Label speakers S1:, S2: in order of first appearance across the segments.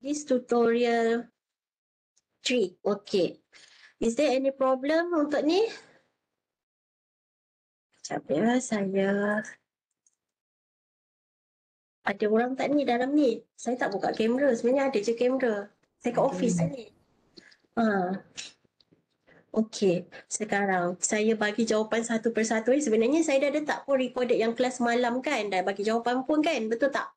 S1: this tutorial three. Okay. Is there any problem untuk ni? Sekejap ya, saya ada orang tak ni dalam ni? Saya tak buka kamera. Sebenarnya ada je kamera. Saya kat office ni. Ha. Okey, sekarang saya bagi jawapan satu persatu. Sebenarnya saya dah letak pun recorded yang kelas malam kan. Dah bagi jawapan pun kan. Betul tak?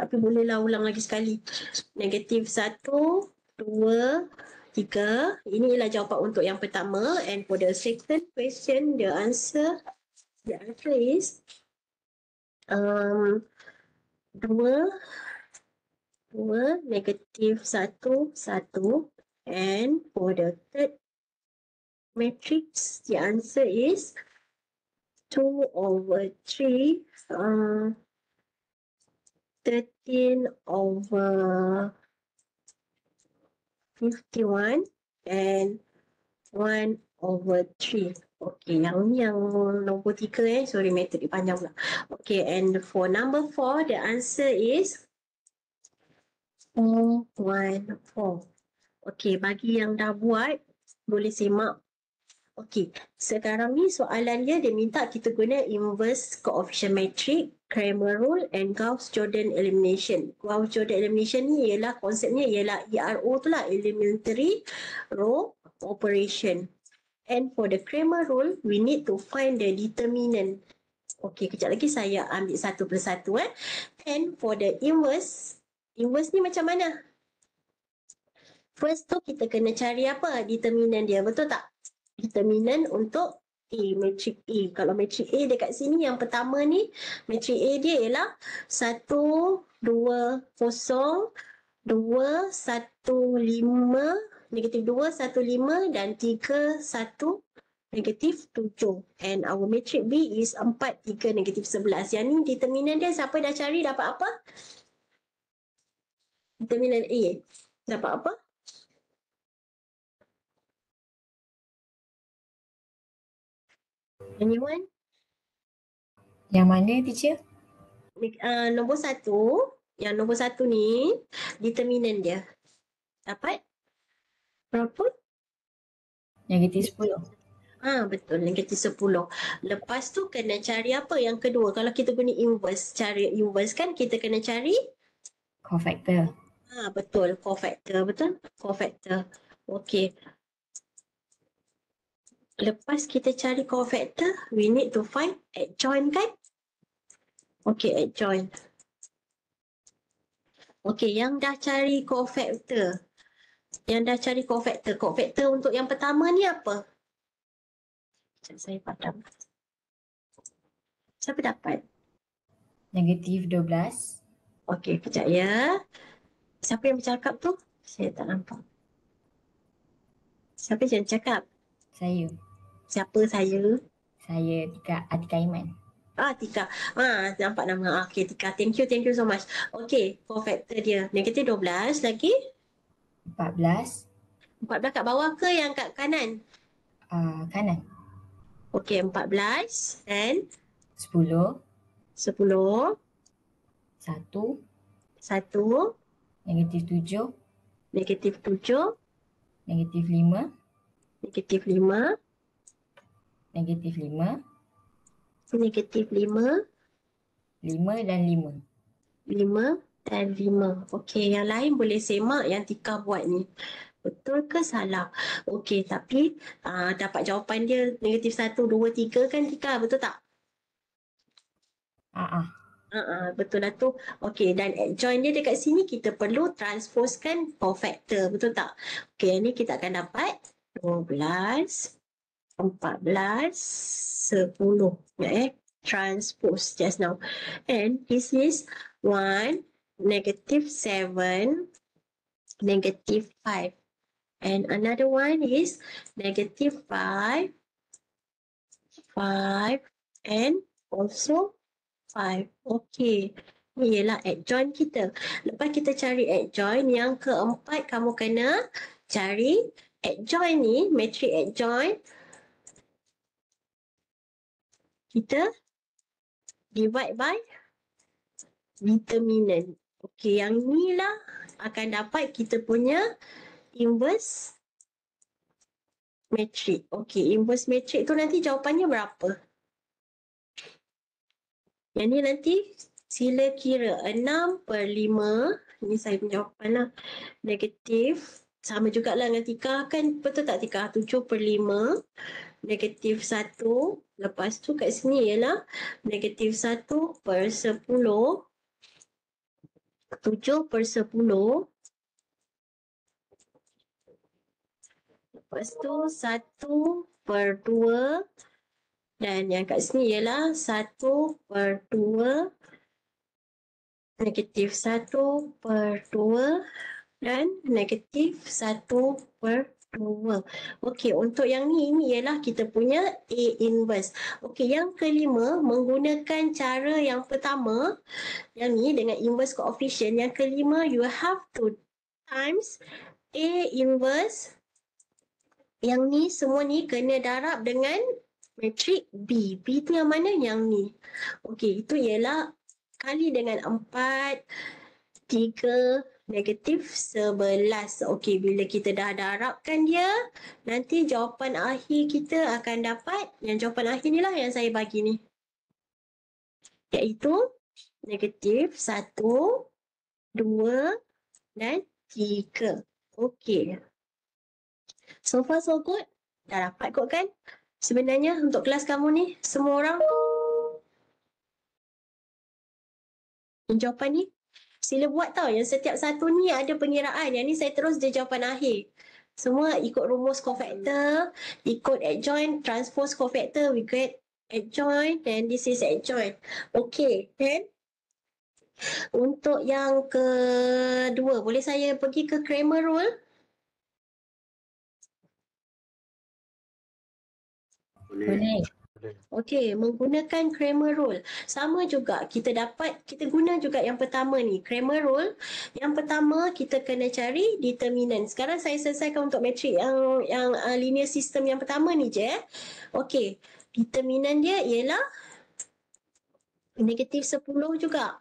S1: Tapi bolehlah ulang lagi sekali. Negatif satu, dua, tiga. Ini ialah jawapan untuk yang pertama. And for the second question, the answer, the answer is um, dua, dua, negatif satu, satu. And for the third matrix, the answer is 2 over 3, uh, 13 over 51 and 1 over 3. Okay, yang yang nombor tiga eh. Sorry, metrik panjang pula. Okay, and for number four, the answer is 4, 1, 4. Okay, bagi yang dah buat, boleh semak Okey, sekarang ni soalan dia dia minta kita guna inverse coefficient matrix, Cramer rule and Gauss-Jordan elimination. Gauss-Jordan elimination ni ialah konsepnya ialah ERO tu lah, elementary row operation. And for the Cramer rule, we need to find the determinant. Okey, kejap lagi saya ambil satu persatu eh. And for the inverse, inverse ni macam mana? First tu kita kena cari apa? Determinant dia, betul tak? determinant untuk A, matrik A. Kalau matrik A dekat sini yang pertama ni, matrik A dia ialah 1, 2, 0, 2, 1, 5, negatif 2, 1, 5 dan 3, 1, negatif 7. And our matrix B is 4, 3, negatif 11. Yang ni determinant dia siapa dah cari dapat apa? Determinant A. Dapat apa? Anyone?
S2: Yang mana teacher?
S1: Uh, nombor satu, yang nombor satu ni, determinant dia. Dapat? Berapa?
S2: Negatif 10.
S1: Ah betul, negatif 10. Lepas tu kena cari apa yang kedua? Kalau kita guna inverse, cari inverse kan kita kena cari?
S2: Cofactor.
S1: Ah betul, cofactor. Betul? Cofactor. Okay. Lepas kita cari cofactor, we need to find adjoint kan? Okay, adjoint. Okay, yang dah cari cofactor. Yang dah cari cofactor. Cofactor untuk yang pertama ni apa? Sekejap saya padam. Siapa dapat?
S2: Negatif 12.
S1: Okay, kejap ya. Siapa yang bercakap tu? Saya tak nampak. Siapa yang cakap?
S2: Saya.
S1: Siapa saya?
S2: Saya Tika Atika Iman.
S1: Ah Tika. Ah nampak nama. Ah, okay Tika. Thank you, thank you so much. Okay, four factor dia. Negatif 12 lagi?
S2: 14.
S1: 14 kat bawah ke yang kat kanan?
S2: Uh, kanan.
S1: Okay, 14 and
S2: 10. 10.
S1: 1. 1.
S2: Negatif 7.
S1: Negatif 7.
S2: Negatif 5.
S1: Negatif 5
S2: negatif 5.
S1: Negatif 5.
S2: 5 dan 5.
S1: 5 dan 5. Okey, yang lain boleh semak yang Tika buat ni. Betul ke salah? Okey, tapi uh, dapat jawapan dia negatif 1, 2, 3 kan Tika? Betul tak?
S2: Ah, uh-uh.
S1: Uh-uh, betul lah tu. Okey, dan adjoint dia dekat sini kita perlu transposekan cofactor. Betul tak? Okey, ni kita akan dapat 12 14 10 eh? Transpose just now. And this is 1 negative 7 negative 5 and another one is negative 5 5 and also 5 okay. Ni ialah adjoint kita. Lepas kita cari adjoint yang keempat kamu kena cari adjoint ni matrix adjoint kita divide by determinant. Okey, yang ni lah akan dapat kita punya inverse matrix. Okey, inverse matrix tu nanti jawapannya berapa? Yang ni nanti sila kira 6 per 5. Ini saya punya jawapan lah. Negatif. Sama jugalah dengan Tika kan. Betul tak Tika? 7 per 5. Negatif 1. Lepas tu kat sini ialah negatif 1 per 10. 7 per 10. Lepas tu 1 per 2. Dan yang kat sini ialah 1 per 2 negatif 1 per 2 dan negatif 1 per 2. Okey, untuk yang ni, ini ialah kita punya A inverse. Okey, yang kelima menggunakan cara yang pertama, yang ni dengan inverse coefficient. Yang kelima, you have to times A inverse. Yang ni, semua ni kena darab dengan matrik B. B tu yang mana? Yang ni. Okey, itu ialah kali dengan 4, 3, negatif 11. Okey, bila kita dah darabkan dia, nanti jawapan akhir kita akan dapat, yang jawapan akhir ni lah yang saya bagi ni. Iaitu negatif 1, 2 dan 3. Okey. So far so good. Dah dapat kot kan? Sebenarnya untuk kelas kamu ni, semua orang jawapan ni sila buat tau yang setiap satu ni ada pengiraan yang ni saya terus dia jawapan akhir. Semua ikut rumus cofactor ikut adjoint transpose cofactor we get adjoint and this is adjoint. Okay then untuk yang kedua boleh saya pergi ke Kramer rule
S2: Boleh.
S1: Okey, menggunakan Kramer rule. Sama juga kita dapat kita guna juga yang pertama ni, Kramer rule. Yang pertama kita kena cari determinant. Sekarang saya selesaikan untuk matrik yang yang uh, linear system yang pertama ni je. Eh. Okey, determinant dia ialah negatif 10 juga.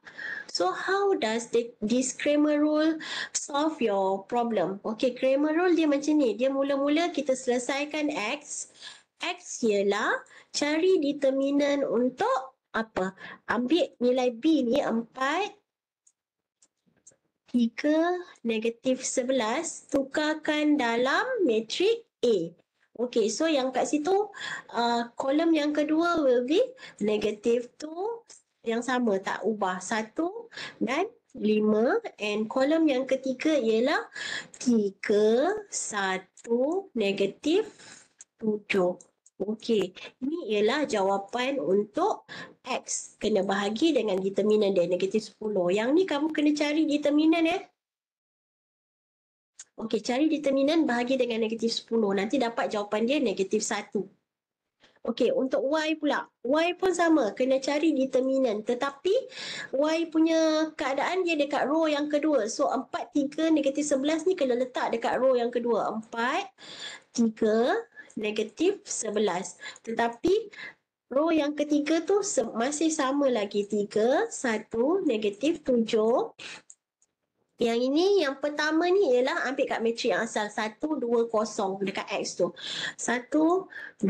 S1: So how does the, this Kramer rule solve your problem? Okay, Kramer rule dia macam ni. Dia mula-mula kita selesaikan X. X ialah cari determinan untuk apa? Ambil nilai B ni 4, 3, negatif 11, tukarkan dalam matrik A. Okay, so yang kat situ, uh, kolom yang kedua will be negatif 2, yang sama tak ubah, 1 dan 5 and kolom yang ketiga ialah 3, 1, negatif 7. Okey, ini ialah jawapan untuk X. Kena bahagi dengan determinan dia, negatif 10. Yang ni kamu kena cari determinan ya. Okey, cari determinan bahagi dengan negatif 10. Nanti dapat jawapan dia negatif 1. Okey, untuk Y pula. Y pun sama, kena cari determinan. Tetapi Y punya keadaan dia dekat row yang kedua. So, 4, 3, negatif 11 ni kena letak dekat row yang kedua. 4, 3, negatif 11. Tetapi row yang ketiga tu masih sama lagi 3, 1, negatif 7. Yang ini yang pertama ni ialah ambil kat matrik yang asal 1, 2, 0 dekat X tu. 1, 2,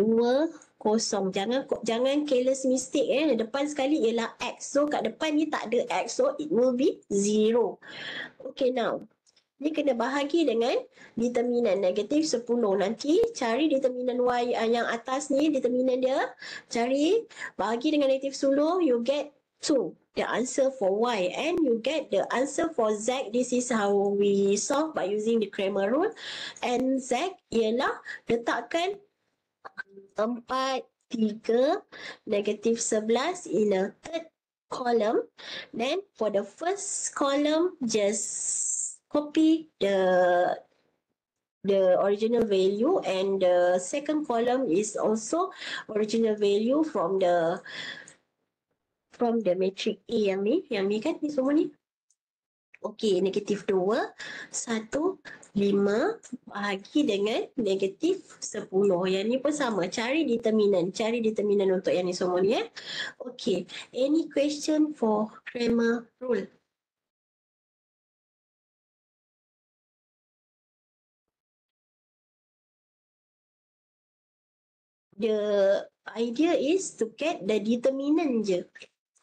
S1: 0. Jangan jangan careless mistake eh. Depan sekali ialah X. So kat depan ni tak ada X. So it will be 0. Okay now. Ni kena bahagi dengan determinan negatif 10. Nanti cari determinan Y uh, yang atas ni, determinan dia. Cari, bahagi dengan negatif 10, you get 2. The answer for Y. And you get the answer for Z. This is how we solve by using the Kramer rule. And Z ialah letakkan 4, 3, negatif 11 in a third column. Then for the first column, just copy the the original value and the second column is also original value from the from the matrix A yang ni, yang ni kan ni semua ni. Okey, negatif 2, 1, 5 bahagi dengan negatif 10. Yang ni pun sama. Cari determinan. Cari determinan untuk yang ni semua ni. Eh. Okey, any question for Kramer rule? The idea is to get the determinant je.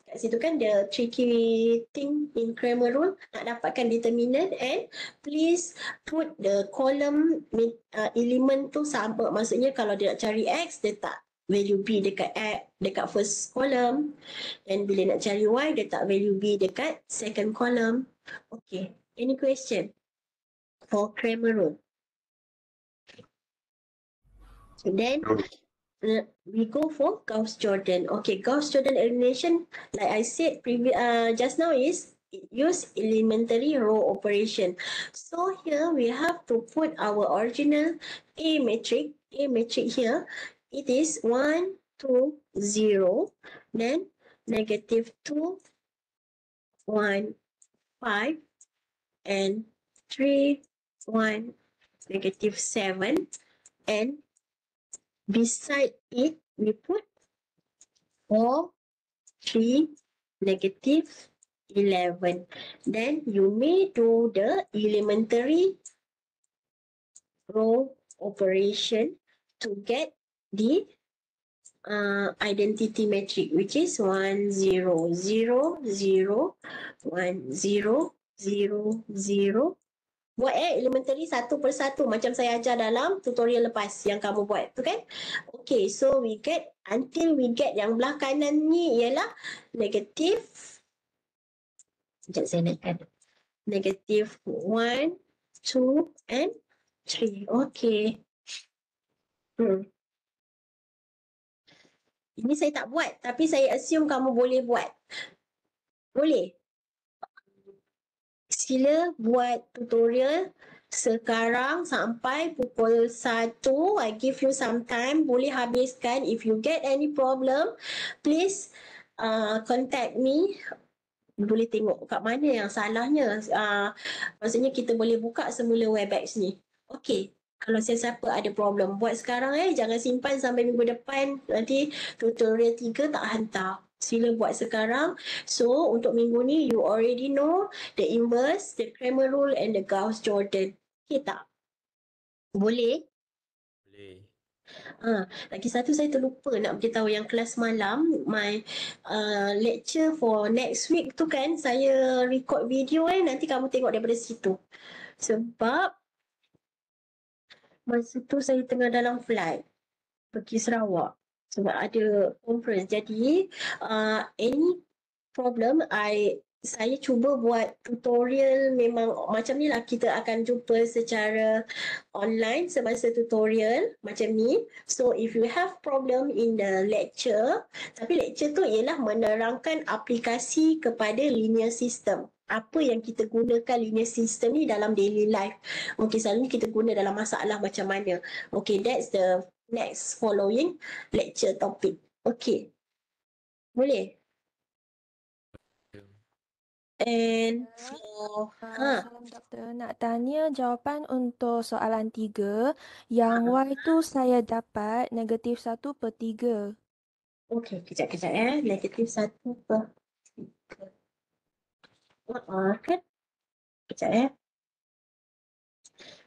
S1: Kat situ kan the tricky thing in Cramer rule nak dapatkan determinant and please put the column uh, element tu sama. Maksudnya kalau dia nak cari X, dia tak value B dekat X, dekat first column. Dan bila nak cari Y, dia tak value B dekat second column. Okay, any question for Cramer rule? Then, uh, we go for Gauss Jordan. Okay, Gauss Jordan elimination, like I said previous uh, just now is use elementary row operation. So here we have to put our original A matrix. A matrix here, it is 1, 2, 0, then negative 2, 1, 5, and 3, 1, negative 7, and beside it we put 4, 3, negative 11. Then you may do the elementary row operation to get the uh, identity matrix which is 1, 0, 0, 0, 1, 0, 0, 0, buat eh elementary satu persatu macam saya ajar dalam tutorial lepas yang kamu buat tu kan? Okay so we get until we get yang belah kanan ni ialah negatif sekejap saya naikkan. Negatif 1 2 and 3 okay. Hmm. ini saya tak buat tapi saya assume kamu boleh buat. Boleh sila buat tutorial sekarang sampai pukul 1 I give you some time. Boleh habiskan. If you get any problem please uh, contact me. Boleh tengok kat mana yang salahnya. Uh, maksudnya kita boleh buka semula webex ni. Okay. Kalau siapa ada problem buat sekarang eh. Jangan simpan sampai minggu depan. Nanti tutorial 3 tak hantar sila buat sekarang. So untuk minggu ni you already know the inverse, the Cramer rule and the Gauss Jordan. Okay tak? Boleh?
S3: Boleh.
S1: Ha, lagi satu saya terlupa nak beritahu yang kelas malam my uh, lecture for next week tu kan saya record video eh nanti kamu tengok daripada situ. Sebab masa tu saya tengah dalam flight pergi Sarawak sebab ada conference. Jadi uh, any problem I saya cuba buat tutorial memang macam ni lah kita akan jumpa secara online semasa tutorial macam ni. So if you have problem in the lecture, tapi lecture tu ialah menerangkan aplikasi kepada linear system. Apa yang kita gunakan linear system ni dalam daily life. Okay, selalunya kita guna dalam masalah macam mana. Okay, that's the next following lecture topic. Okay. Boleh? And for
S4: Uh,
S1: ha,
S4: doktor nak tanya jawapan untuk soalan tiga. Yang Y tu saya dapat negatif satu per tiga.
S1: okay, kejap-kejap eh. Negatif satu per tiga. Uh, kan? Kejap eh.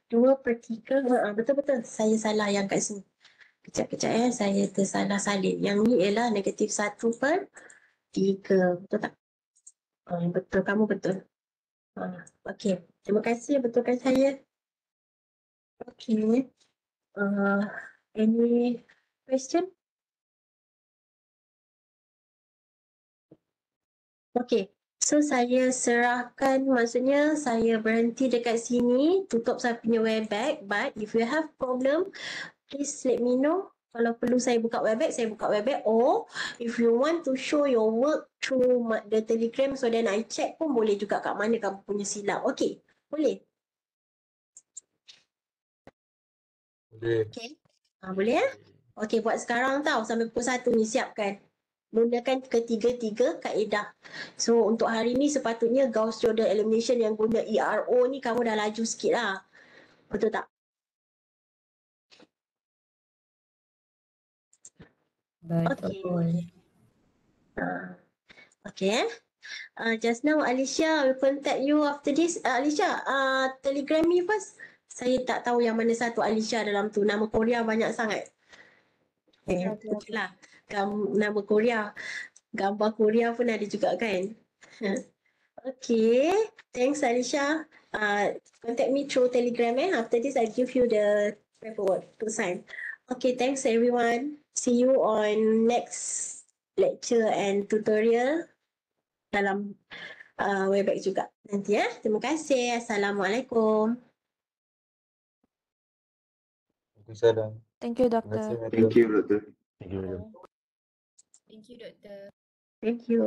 S1: Dua per tiga. Uh, betul-betul. Saya salah yang kat sini. Kejap-kejap eh. Saya tersalah salin. Yang ni ialah negatif satu per tiga. Betul tak? Uh, betul. Kamu betul. Uh, okay. Terima kasih betulkan saya. Okay. Uh, any question? Okay. So saya serahkan maksudnya saya berhenti dekat sini tutup saya punya webex but if you have problem please let me know kalau perlu saya buka webex saya buka webex or if you want to show your work through the telegram so then I check pun boleh juga kat mana kamu punya silap. Okay. Boleh?
S3: Boleh.
S1: Okay. Ha, boleh ya? Okay buat sekarang tau sampai pukul satu ni siapkan. Gunakan ketiga-tiga kaedah. So untuk hari ni sepatutnya Gauss Jordan elimination yang guna ERO ni kamu dah laju sikit lah. Betul tak?
S2: Betul.
S1: Uh, okay eh. Uh, just now Alicia will contact you after this. Uh, Alicia, uh, telegram me first. Saya tak tahu yang mana satu Alicia dalam tu. Nama Korea banyak sangat. Eh, lah. Gam, nama Korea. Gambar Korea pun ada juga kan? okay. Thanks Alisha. Uh, contact me through Telegram eh. After this, I give you the paperwork to sign. Okay, thanks everyone. See you on next lecture and tutorial dalam uh, Webex juga nanti ya. Terima kasih. Assalamualaikum.
S3: Waalaikumsalam.
S4: Thank you,
S3: Terima kasih,
S4: Doctor.
S5: Thank you, Doctor.
S3: Thank you, Madam.
S2: Thank you, Doktor.
S1: Thank you.